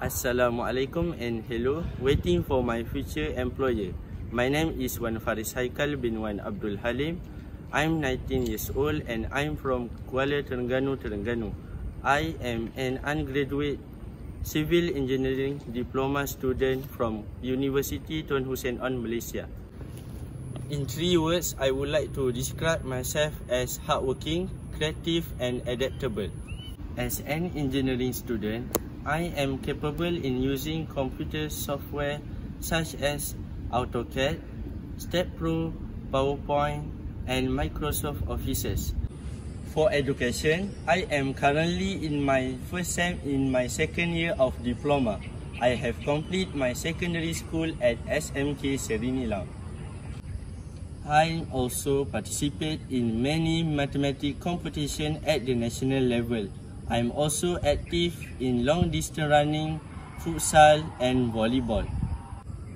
Assalamualaikum and hello. Waiting for my future employer. My name is Wan Faris Haikal bin Wan Abdul Halim. I'm 19 years old and I'm from Kuala Terengganu, Terengganu. I am an undergraduate civil engineering diploma student from University Tun Hussein On Malaysia. In three words, I would like to describe myself as hardworking, creative and adaptable. As an engineering student, I am capable in using computer software such as AutoCAD, StepPro, PowerPoint, and Microsoft Offices. For education, I am currently in my first sem in my second year of diploma. I have completed my secondary school at SMK Serinilau. I also participate in many mathematics competition at the national level. I am also active in long distance running, futsal and volleyball.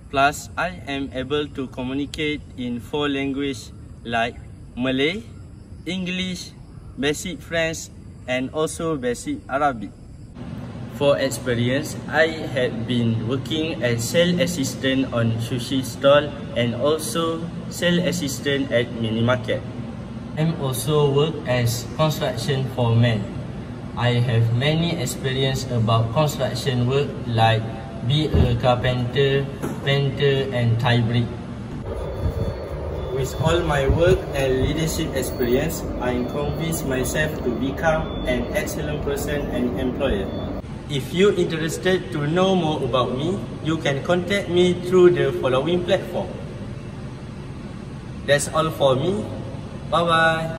Plus, I am able to communicate in four languages like Malay, English, basic French and also basic Arabic. For experience, I had been working as sales assistant on sushi stall and also sales assistant at mini market. I'm also work as construction foreman. I have many experience about construction work like be a carpenter, painter and tie brick. With all my work and leadership experience, I convince myself to become an excellent person and employer. If you're interested to know more about me, you can contact me through the following platform. That's all for me. Bye-bye.